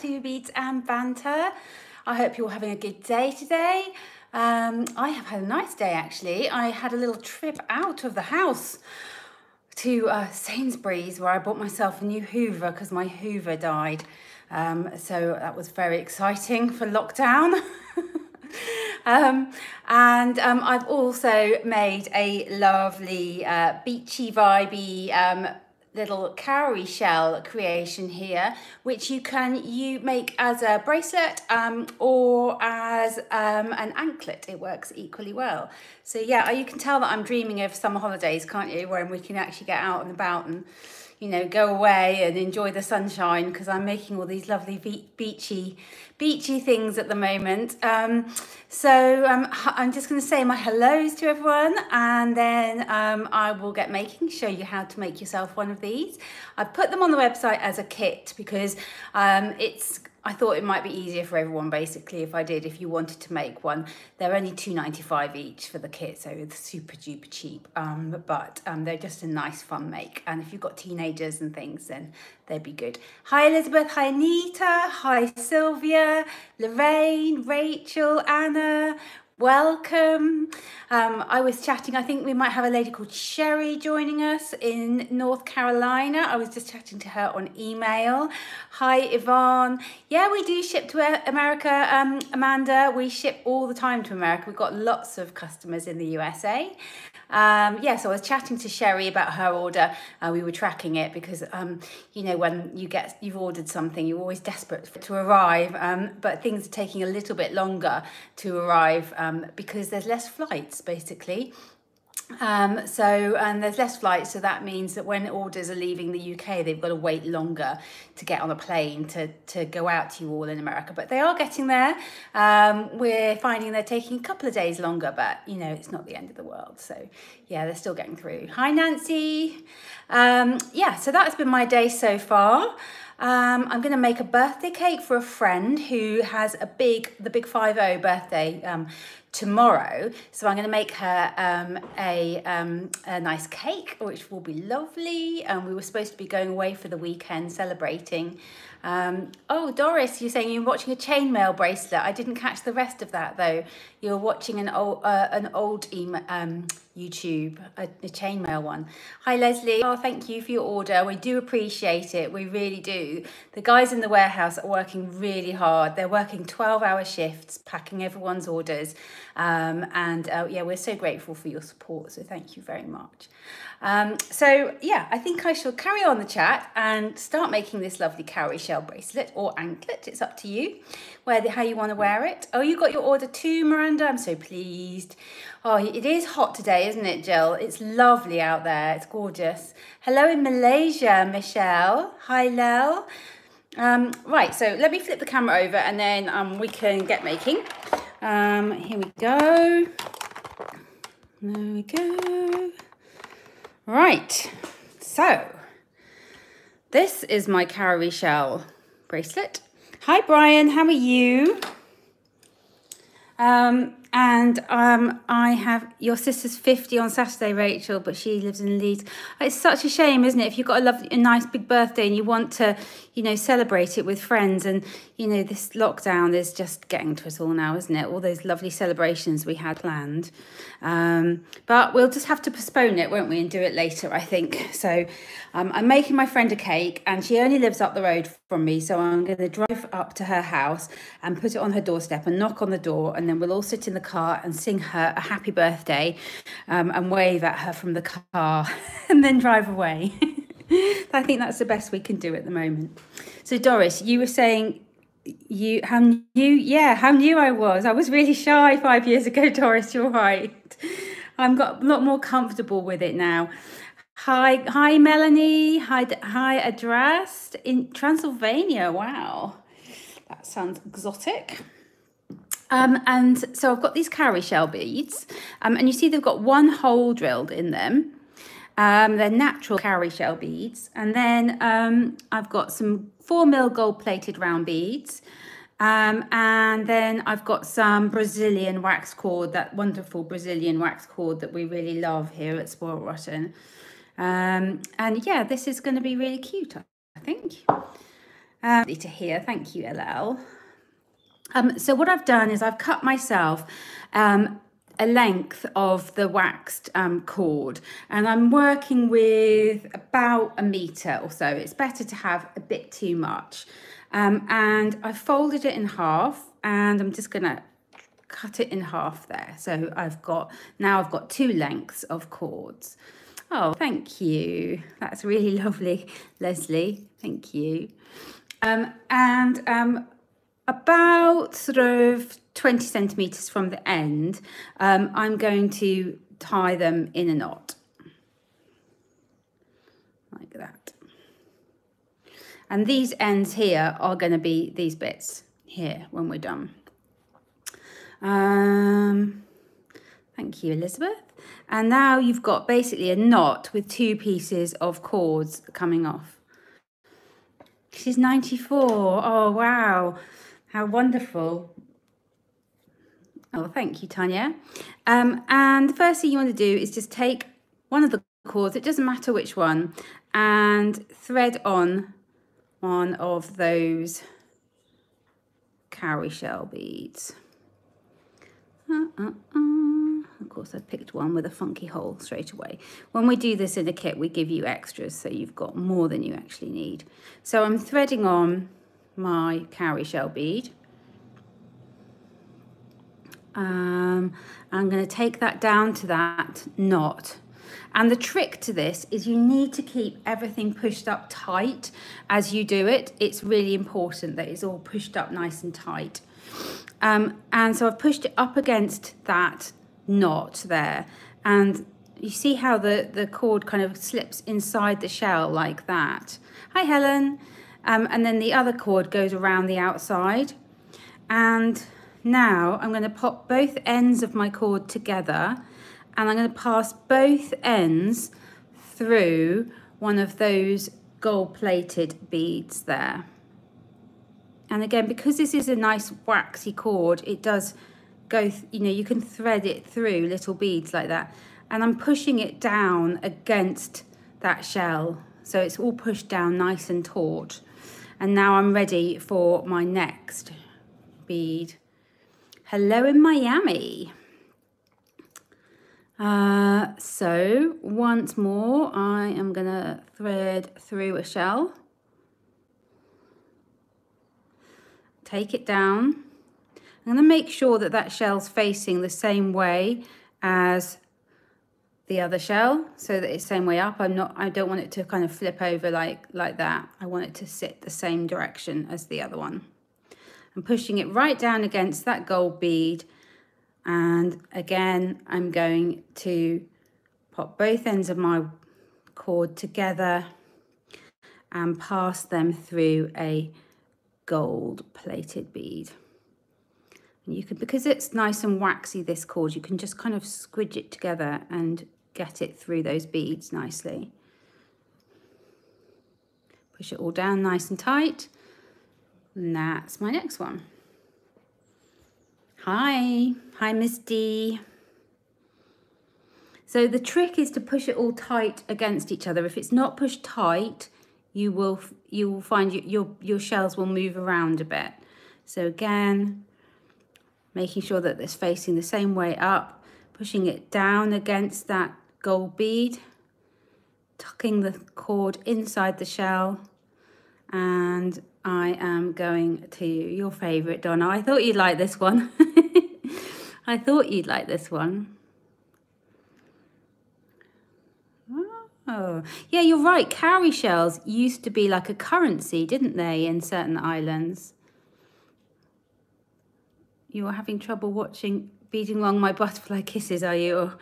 to Beads and Banter. I hope you're having a good day today. Um, I have had a nice day actually. I had a little trip out of the house to uh, Sainsbury's where I bought myself a new Hoover because my Hoover died. Um, so that was very exciting for lockdown. um, and um, I've also made a lovely uh, beachy vibey um, little cowrie shell creation here, which you can you make as a bracelet um, or as um, an anklet. It works equally well. So yeah, you can tell that I'm dreaming of summer holidays, can't you? When we can actually get out and about and you know, go away and enjoy the sunshine because I'm making all these lovely be beachy, beachy things at the moment. Um, so um, I'm just going to say my hellos to everyone and then um, I will get making, show you how to make yourself one of these. I've put them on the website as a kit because um, it's I thought it might be easier for everyone basically if I did, if you wanted to make one. They're only two ninety five each for the kit, so it's super duper cheap. Um, but um, they're just a nice fun make. And if you've got teenagers and things, then they'd be good. Hi Elizabeth, hi Anita, hi Sylvia, Lorraine, Rachel, Anna, welcome. Um, I was chatting, I think we might have a lady called Sherry joining us in North Carolina. I was just chatting to her on email. Hi, Yvonne. Yeah, we do ship to America, um, Amanda. We ship all the time to America. We've got lots of customers in the USA. Um, yeah, so I was chatting to Sherry about her order. Uh, we were tracking it because, um, you know, when you get you've ordered something, you're always desperate to arrive, um, but things are taking a little bit longer to arrive um, because there's less flights, basically. Um, so, and there's less flights, so that means that when orders are leaving the UK, they've got to wait longer to get on a plane to, to go out to you all in America. But they are getting there. Um, we're finding they're taking a couple of days longer, but you know, it's not the end of the world. So, yeah, they're still getting through. Hi, Nancy. Um, yeah, so that's been my day so far. Um, I'm going to make a birthday cake for a friend who has a big, the big 5-0 birthday um, tomorrow. So I'm going to make her um, a, um, a nice cake, which will be lovely. And we were supposed to be going away for the weekend celebrating. Um, oh, Doris, you're saying you're watching a chainmail bracelet. I didn't catch the rest of that though. You're watching an old, uh, an old um, YouTube, a, a chainmail one. Hi, Leslie. Oh, thank you for your order. We do appreciate it. We really do. The guys in the warehouse are working really hard. They're working 12 hour shifts, packing everyone's orders. Um, and uh, yeah, we're so grateful for your support. So thank you very much. Um, so yeah, I think I shall carry on the chat and start making this lovely cowrie shell bracelet or anklet. It's up to you where the, how you want to wear it. Oh, you got your order too, Miranda. I'm so pleased. Oh, it is hot today, isn't it, Jill? It's lovely out there. It's gorgeous. Hello in Malaysia, Michelle. Hi, Lel. Um, right, so let me flip the camera over and then um, we can get making. Um, here we go. There we go. Right, so this is my cowrie shell bracelet. Hi Brian, how are you? Um, and um, I have your sister's 50 on Saturday, Rachel, but she lives in Leeds. It's such a shame, isn't it? If you've got a lovely, a nice big birthday and you want to, you know, celebrate it with friends, and you know, this lockdown is just getting to us all now, isn't it? All those lovely celebrations we had planned, um, but we'll just have to postpone it, won't we, and do it later, I think. So, um, I'm making my friend a cake, and she only lives up the road from me, so I'm going to drive up to her house and put it on her doorstep and knock on the door, and then we'll all sit in the car and sing her a happy birthday um, and wave at her from the car and then drive away. I think that's the best we can do at the moment. So Doris, you were saying you how new yeah how new I was. I was really shy five years ago, Doris. You're right. I'm got a lot more comfortable with it now. Hi, hi, Melanie. Hi, hi, addressed in Transylvania. Wow, that sounds exotic. Um, and so I've got these cowrie shell beads, um, and you see they've got one hole drilled in them. Um, they're natural cowrie shell beads. And then um, I've got some four mil gold plated round beads. Um, and then I've got some Brazilian wax cord, that wonderful Brazilian wax cord that we really love here at Spoilt Rotten. Um, and yeah, this is going to be really cute, I think. Um, to hear, thank you, LL. Um, so what I've done is I've cut myself um, a length of the waxed um, cord and I'm working with about a metre or so. It's better to have a bit too much. Um, and I folded it in half and I'm just going to cut it in half there. So I've got, now I've got two lengths of cords. Oh, thank you. That's really lovely, Leslie. Thank you. Um, and um, about sort of 20 centimetres from the end, um, I'm going to tie them in a knot. Like that. And these ends here are going to be these bits here when we're done. Um, thank you, Elizabeth. And now you've got basically a knot with two pieces of cords coming off. She's 94. Oh, wow. How wonderful. Oh, thank you, Tanya. Um, and the first thing you want to do is just take one of the cords, it doesn't matter which one, and thread on one of those cowrie shell beads. Uh, uh, uh. Of course, I picked one with a funky hole straight away. When we do this in a kit, we give you extras, so you've got more than you actually need. So I'm threading on my cowrie shell bead. Um, I'm going to take that down to that knot. And the trick to this is you need to keep everything pushed up tight as you do it. It's really important that it's all pushed up nice and tight. Um, and so I've pushed it up against that knot there. And you see how the, the cord kind of slips inside the shell like that. Hi, Helen. Um, and then the other cord goes around the outside. And now I'm going to pop both ends of my cord together and I'm going to pass both ends through one of those gold plated beads there. And again, because this is a nice waxy cord, it does go, you know, you can thread it through little beads like that. And I'm pushing it down against that shell. So it's all pushed down nice and taut. And now I'm ready for my next bead. Hello in Miami. Uh, so once more, I am going to thread through a shell. Take it down. I'm going to make sure that that shell's facing the same way as the other shell so that it's same way up. I'm not, I don't want it to kind of flip over like, like that. I want it to sit the same direction as the other one. I'm pushing it right down against that gold bead and again I'm going to pop both ends of my cord together and pass them through a gold plated bead. And you can, because it's nice and waxy, this cord, you can just kind of squidge it together and get it through those beads nicely. Push it all down nice and tight. And that's my next one. Hi, hi Miss D. So the trick is to push it all tight against each other. If it's not pushed tight, you will you will find you, your your shells will move around a bit. So again, making sure that it's facing the same way up, pushing it down against that gold bead, tucking the cord inside the shell, and I am going to your favourite, Donna. I thought you'd like this one. I thought you'd like this one. Oh, yeah, you're right. Cowrie shells used to be like a currency, didn't they, in certain islands? You are having trouble watching beating along my butterfly kisses, are you? Oh,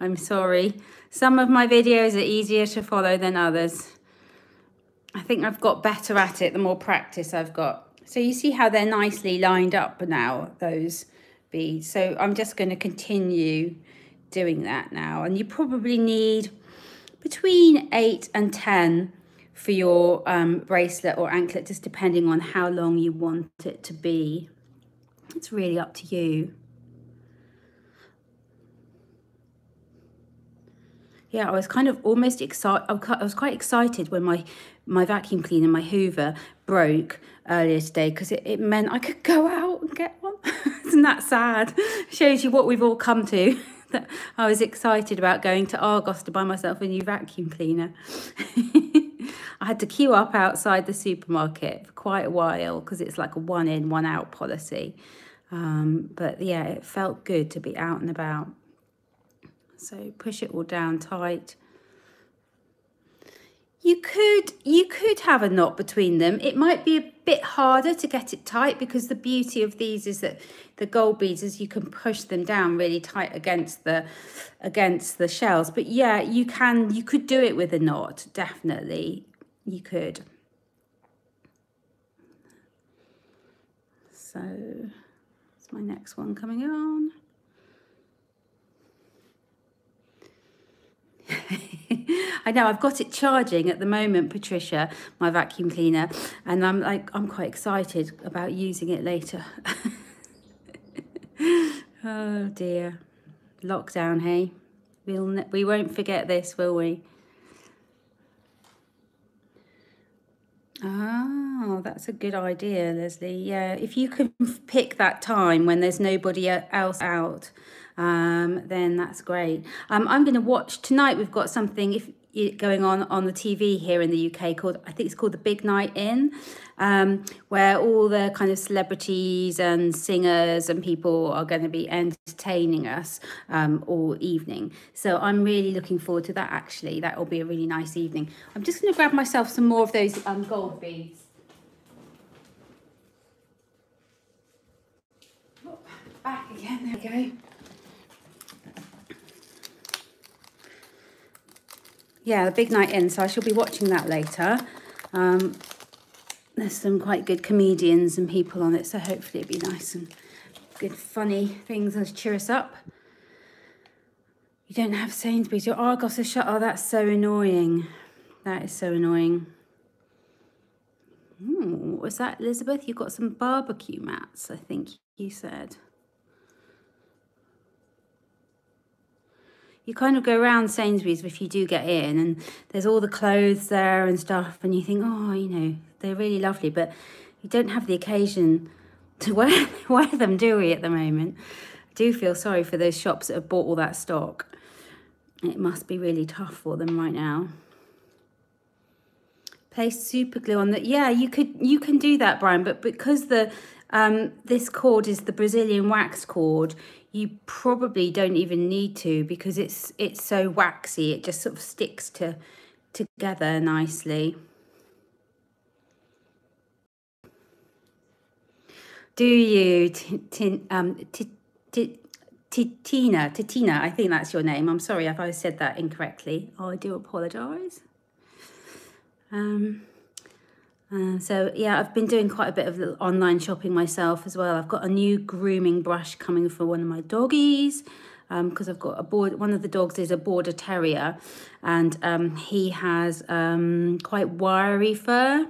I'm sorry. Some of my videos are easier to follow than others. I think I've got better at it the more practice I've got. So you see how they're nicely lined up now, those beads. So I'm just going to continue doing that now. And you probably need between 8 and 10 for your um, bracelet or anklet, just depending on how long you want it to be. It's really up to you. yeah, I was kind of almost excited. I was quite excited when my my vacuum cleaner, my Hoover, broke earlier today because it, it meant I could go out and get one. Isn't that sad? Shows you what we've all come to. that I was excited about going to Argos to buy myself a new vacuum cleaner. I had to queue up outside the supermarket for quite a while because it's like a one in, one out policy. Um, but yeah, it felt good to be out and about. So push it all down tight. You could you could have a knot between them. It might be a bit harder to get it tight because the beauty of these is that the gold beads is you can push them down really tight against the against the shells. But yeah, you can you could do it with a knot, definitely. You could. So my next one coming on. I know I've got it charging at the moment, Patricia, my vacuum cleaner, and I'm like I'm quite excited about using it later. oh dear, lockdown, hey, we'll we won't forget this, will we? Ah. Oh, that's a good idea, Leslie. Yeah, if you can pick that time when there's nobody else out, um, then that's great. Um, I'm going to watch tonight. We've got something. If going on on the TV here in the UK called I think it's called the Big Night In, um, where all the kind of celebrities and singers and people are going to be entertaining us um, all evening. So I'm really looking forward to that. Actually, that will be a really nice evening. I'm just going to grab myself some more of those um, gold beads. Back again. There we go. yeah, the big night in. So I shall be watching that later. Um, there's some quite good comedians and people on it, so hopefully it'll be nice and good, funny things to cheer us up. You don't have Sainsbury's. Your Argos is shut. Oh, that's so annoying. That is so annoying. Ooh, what was that, Elizabeth? You've got some barbecue mats, I think you said. You kind of go around Sainsbury's if you do get in and there's all the clothes there and stuff and you think, oh, you know, they're really lovely, but you don't have the occasion to wear, wear them, do we, at the moment? I do feel sorry for those shops that have bought all that stock. It must be really tough for them right now. Place super glue on that. Yeah, you could you can do that, Brian, but because the um, this cord is the Brazilian wax cord, you probably don't even need to because it's it's so waxy it just sort of sticks to together nicely do you t um Titina, Titina, I think that's your name. I'm sorry if I said that incorrectly. Oh, I do apologise. Um, uh, so yeah, I've been doing quite a bit of online shopping myself as well. I've got a new grooming brush coming for one of my doggies because um, I've got a board. One of the dogs is a border terrier, and um, he has um, quite wiry fur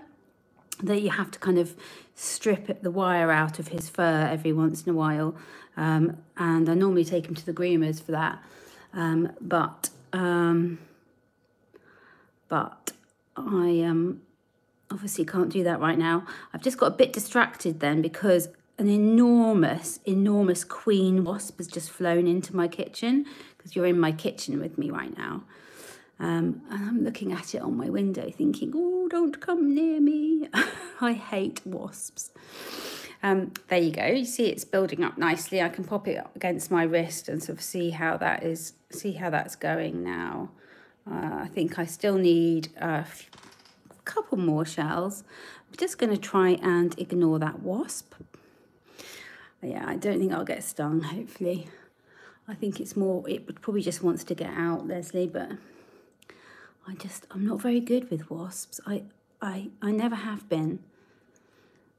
that you have to kind of strip the wire out of his fur every once in a while. Um, and I normally take him to the groomers for that, um, but um, but I um obviously can't do that right now. I've just got a bit distracted then because an enormous, enormous queen wasp has just flown into my kitchen because you're in my kitchen with me right now. Um, and I'm looking at it on my window thinking, oh, don't come near me. I hate wasps. Um, there you go. You see it's building up nicely. I can pop it against my wrist and sort of see how that is, see how that's going now. Uh, I think I still need a couple more shells. I'm just going to try and ignore that wasp. Yeah, I don't think I'll get stung, hopefully. I think it's more, it probably just wants to get out, Leslie, but I just, I'm not very good with wasps. I, I, I never have been.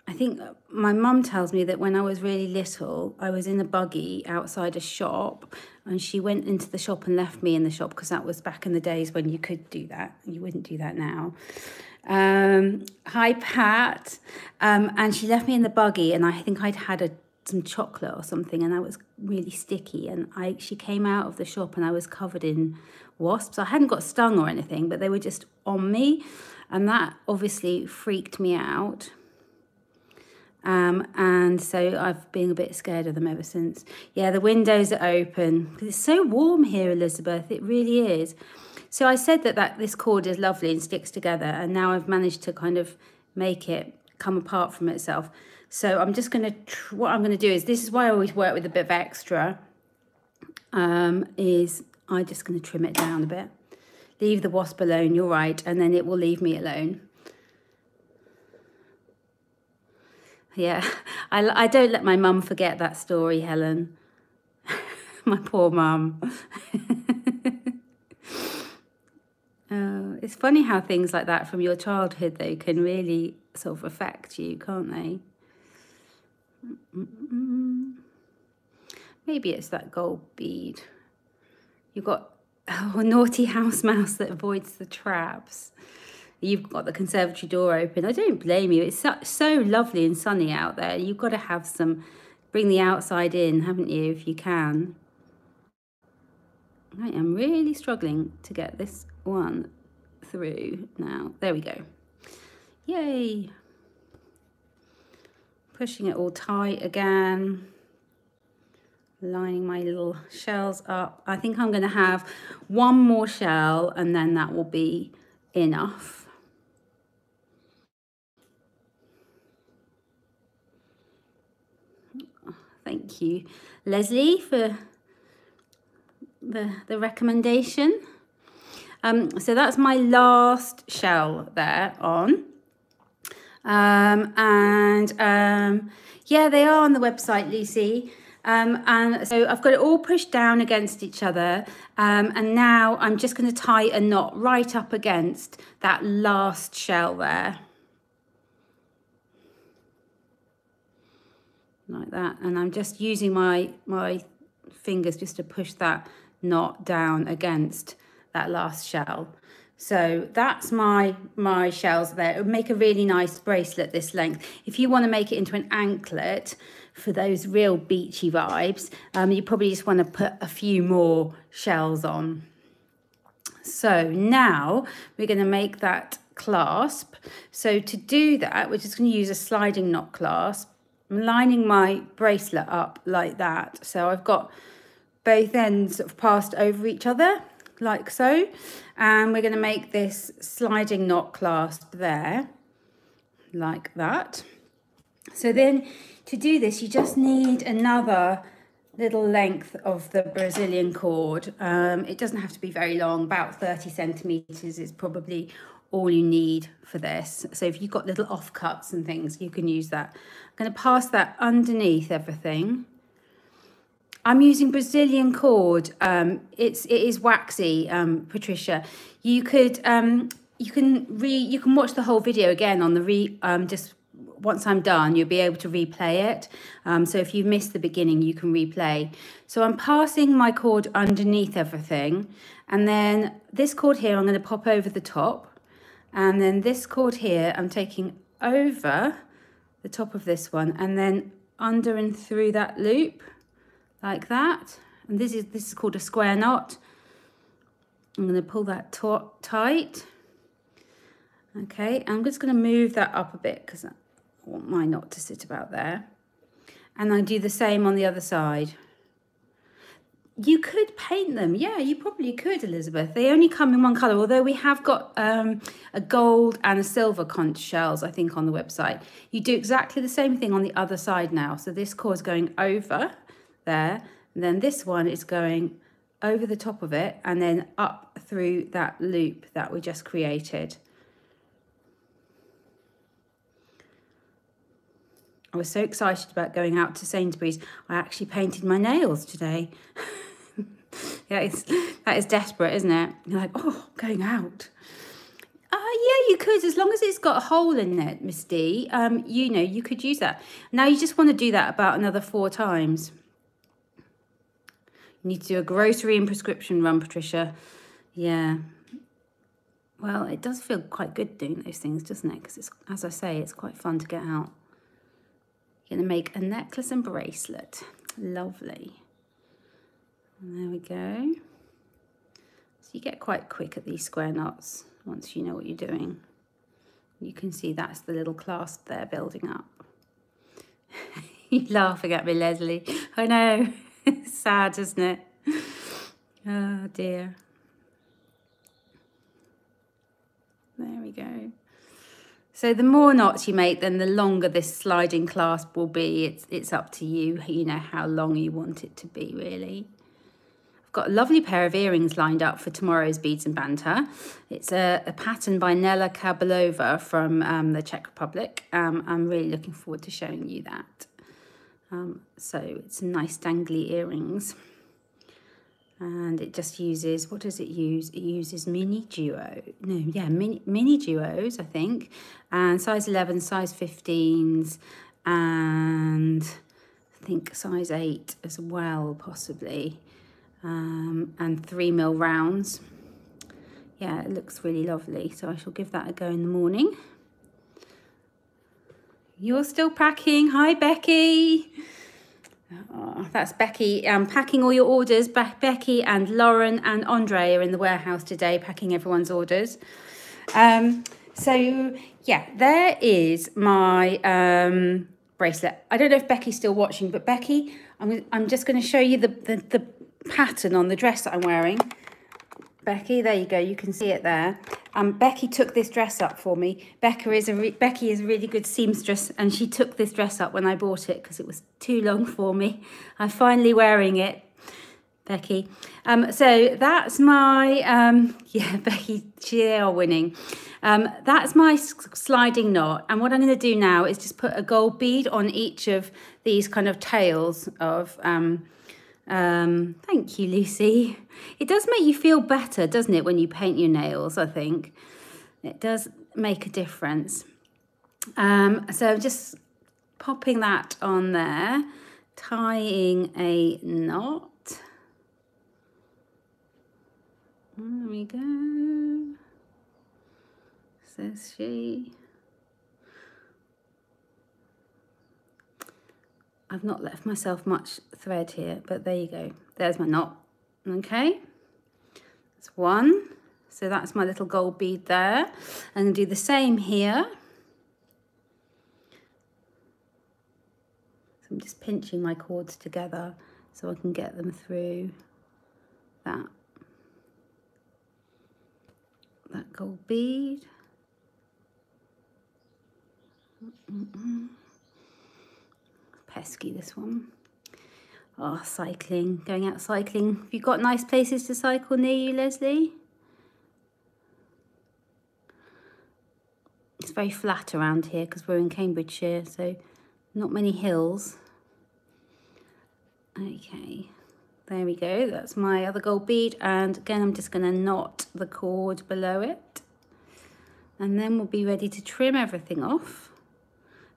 I think my mum tells me that when I was really little, I was in a buggy outside a shop and she went into the shop and left me in the shop because that was back in the days when you could do that. You wouldn't do that now. Um, hi, Pat. Um, and she left me in the buggy, and I think I'd had a, some chocolate or something, and I was really sticky. And I she came out of the shop, and I was covered in wasps. I hadn't got stung or anything, but they were just on me. And that obviously freaked me out. Um, and so I've been a bit scared of them ever since. Yeah, the windows are open. Because it's so warm here, Elizabeth. It really is. So I said that, that this cord is lovely and sticks together. And now I've managed to kind of make it come apart from itself. So I'm just going to, what I'm going to do is, this is why I always work with a bit of extra, um, is I'm just going to trim it down a bit. Leave the wasp alone, you're right, and then it will leave me alone. Yeah, I, I don't let my mum forget that story, Helen. my poor mum. oh, it's funny how things like that from your childhood, though, can really sort of affect you, can't they? Maybe it's that gold bead. You've got oh, a naughty house mouse that avoids the traps you've got the conservatory door open. I don't blame you. It's so, so lovely and sunny out there. You've got to have some, bring the outside in, haven't you, if you can. I am really struggling to get this one through now. There we go. Yay. Pushing it all tight again. Lining my little shells up. I think I'm going to have one more shell and then that will be enough. Thank you, Leslie, for the, the recommendation. Um, so that's my last shell there on. Um, and um, yeah, they are on the website, Lucy. Um, and so I've got it all pushed down against each other. Um, and now I'm just going to tie a knot right up against that last shell there. like that and I'm just using my my fingers just to push that knot down against that last shell. So that's my my shells there. It would make a really nice bracelet this length. If you want to make it into an anklet for those real beachy vibes um, you probably just want to put a few more shells on. So now we're going to make that clasp. So to do that we're just going to use a sliding knot clasp. I'm lining my bracelet up like that. So I've got both ends sort of passed over each other like so. And we're going to make this sliding knot clasp there like that. So then to do this, you just need another little length of the Brazilian cord. Um, it doesn't have to be very long, about 30 centimetres is probably all you need for this. So if you've got little offcuts and things, you can use that. I'm going to pass that underneath everything. I'm using Brazilian cord. Um, it's it is waxy, um, Patricia. You could um, you can re you can watch the whole video again on the re um, just once I'm done, you'll be able to replay it. Um, so if you've missed the beginning, you can replay. So I'm passing my cord underneath everything. And then this cord here, I'm going to pop over the top. And then this cord here, I'm taking over the top of this one and then under and through that loop like that. And this is, this is called a square knot. I'm going to pull that tight. Okay, I'm just going to move that up a bit because I want my knot to sit about there. And I do the same on the other side. You could paint them. Yeah, you probably could, Elizabeth. They only come in one colour, although we have got um, a gold and a silver conch shells, I think, on the website. You do exactly the same thing on the other side now. So this core is going over there, and then this one is going over the top of it and then up through that loop that we just created. I was so excited about going out to Sainsbury's. I actually painted my nails today. yeah, it's, that is desperate, isn't it? You're like, oh, going out. Uh, yeah, you could, as long as it's got a hole in it, Miss D. Um, you know, you could use that. Now you just want to do that about another four times. Need to do a grocery and prescription run, Patricia. Yeah. Well, it does feel quite good doing those things, doesn't it? Because, as I say, it's quite fun to get out. Going to make a necklace and bracelet. Lovely. And there we go. So you get quite quick at these square knots once you know what you're doing. You can see that's the little clasp there building up. You're laughing at me, Leslie. I know. Sad, isn't it? Oh dear. There we go. So the more knots you make, then the longer this sliding clasp will be. It's, it's up to you, you know, how long you want it to be, really. I've got a lovely pair of earrings lined up for tomorrow's Beads and Banter. It's a, a pattern by Nela Kabelova from um, the Czech Republic. Um, I'm really looking forward to showing you that. Um, so it's nice dangly earrings. And it just uses what does it use? It uses mini duo no yeah mini mini duos i think. And size 11 size 15s and i think size 8 as well possibly. Um, and 3 mil rounds. Yeah it looks really lovely. So i shall give that a go in the morning you're still packing hi becky Oh, that's Becky um, packing all your orders. Be Becky and Lauren and Andre are in the warehouse today packing everyone's orders. Um, so, yeah, there is my um, bracelet. I don't know if Becky's still watching, but Becky, I'm, I'm just going to show you the, the, the pattern on the dress that I'm wearing. Becky, there you go. You can see it there. Um, Becky took this dress up for me. Becca is a Becky is a really good seamstress, and she took this dress up when I bought it because it was too long for me. I'm finally wearing it, Becky. Um, so that's my um, yeah, Becky. They are winning. Um, that's my sliding knot, and what I'm going to do now is just put a gold bead on each of these kind of tails of um, thank you, Lucy. It does make you feel better, doesn't it, when you paint your nails, I think. It does make a difference. Um, so just popping that on there, tying a knot. There we go. Says she. I've not left myself much thread here, but there you go. There's my knot, okay? That's one. So that's my little gold bead there. I'm gonna do the same here. So I'm just pinching my cords together so I can get them through that. That gold bead. Mm -mm pesky this one. Oh, cycling, going out cycling. Have you got nice places to cycle near you, Leslie? It's very flat around here because we're in Cambridgeshire, so not many hills. Okay, there we go. That's my other gold bead. And again, I'm just going to knot the cord below it. And then we'll be ready to trim everything off.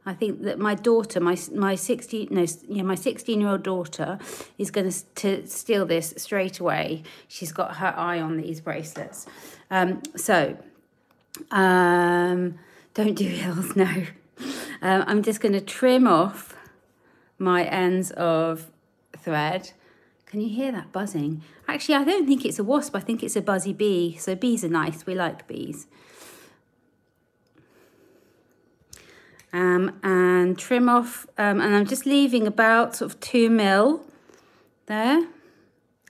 I think that my daughter, my my 16 no yeah my 16 year old daughter is going to steal this straight away. She's got her eye on these bracelets. Um, so um, don't do heels, no. Um, I'm just going to trim off my ends of thread. Can you hear that buzzing? Actually, I don't think it's a wasp. I think it's a buzzy bee. So bees are nice. We like bees. Um, and trim off um, and I'm just leaving about sort of two mil there.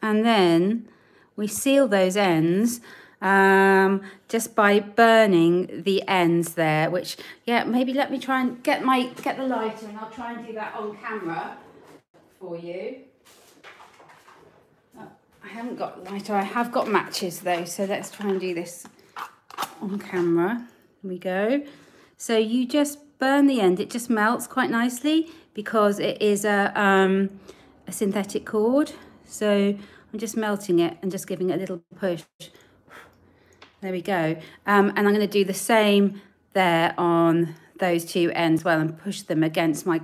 And then we seal those ends um, just by burning the ends there which yeah maybe let me try and get my get the lighter and I'll try and do that on camera for you. Oh, I haven't got lighter. I have got matches though so let's try and do this on camera. Here we go. So you just burn the end. It just melts quite nicely because it is a, um, a synthetic cord. So I'm just melting it and just giving it a little push. There we go. Um, and I'm going to do the same there on those two ends well and push them against my,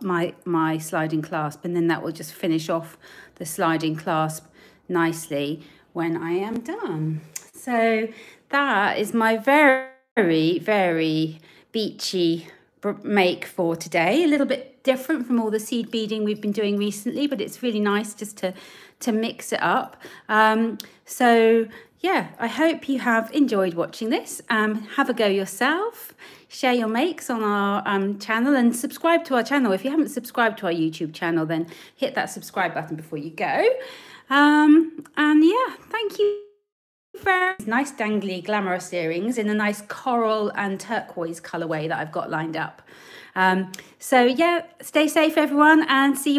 my, my sliding clasp and then that will just finish off the sliding clasp nicely when I am done. So that is my very, very beachy make for today. A little bit different from all the seed beading we've been doing recently, but it's really nice just to, to mix it up. Um, so yeah, I hope you have enjoyed watching this. Um, have a go yourself. share your makes on our um, channel and subscribe to our channel. If you haven't subscribed to our YouTube channel, then hit that subscribe button before you go. Um, and yeah, thank you very nice dangly glamorous earrings in a nice coral and turquoise colorway that I've got lined up. Um, so yeah, stay safe everyone and see you